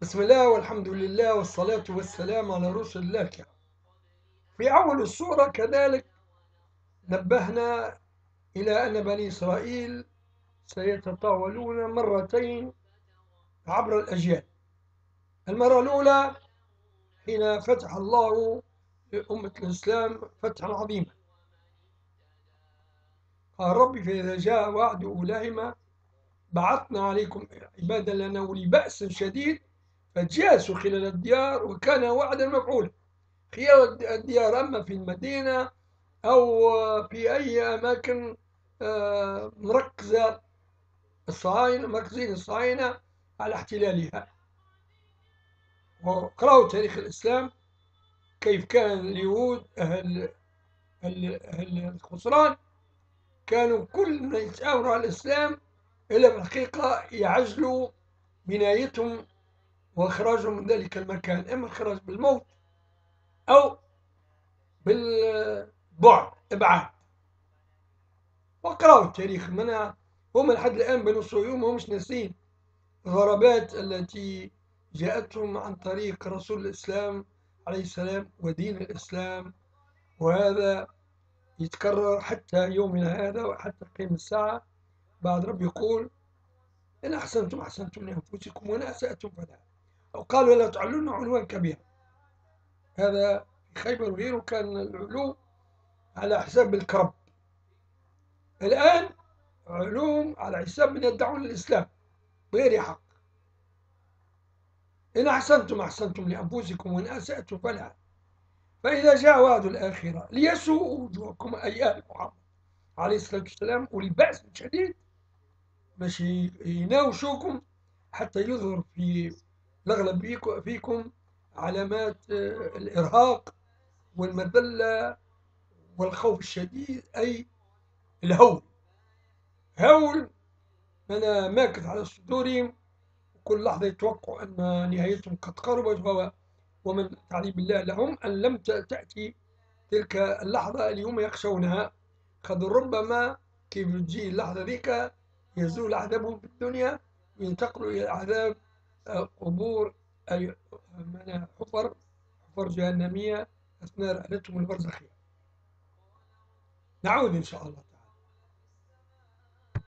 بسم الله والحمد لله والصلاة والسلام على رسل الله الكرام في أول السورة كذلك نبهنا إلى أن بني إسرائيل سيتطاولون مرتين عبر الأجيال. المرة الأولى حين فتح الله لأمة الإسلام فتحا عظيما. قال ربي فإذا جاء وعد أولاهما بعثنا عليكم عبادا لنا أولي بأس شديد فجاسوا خلال الديار وكان وعدا مفعولا. خلال الديار أما في المدينة أو في أي أماكن آه، مركزة الصهاينة مركزين الصهاينة على احتلالها. وقرأوا تاريخ الإسلام كيف كان اليهود أهل أهل الخسران كانوا كل ما يتآمروا على الإسلام إلا في الحقيقة يعزلوا بنايتهم وإخراجهم من ذلك المكان إما الخراج بالموت أو بالبعد إبعاد. وقرأوا التاريخ منها هم لحد الآن بنو الصهيون همش ناسين الغربات التي جاءتهم عن طريق رسول الإسلام عليه السلام ودين الإسلام وهذا يتكرر حتى يومنا هذا وحتى قيم الساعة. بعد رب يقول إن أحسنتم أحسنتم لأنفسكم وإن أسأتم فلا قالوا لا تعلون علوا كبيرا هذا في خيبر وغيره كان العلو على حساب الكرب الآن علوم على حساب من يدعون الإسلام بغير حق. إن أحسنتم أحسنتم لأنفسكم وإن أسأتم فلا. فإذا جاء وعد الآخرة ليسوء وجوهكم أي آل محمد عليه الصلاة والسلام. ولباس شديد باش يناوشوكم حتى يظهر في الأغلب فيكم علامات آه، الإرهاق والمذلة والخوف الشديد أي الهول. هول أنا ماكث على صدورهم وكل لحظة يتوقع أن نهايتهم قد قربت ومن تعليم الله لهم أن لم تأتي تلك اللحظة اليوم يخشونها. قد ربما كيف تجي اللحظة ذيك يزول عذابهم في الدنيا وينتقلوا إلى عذاب قبور أي حفر حفر جهنمية أثناء رحلتهم البرزخية نعود إن شاء الله.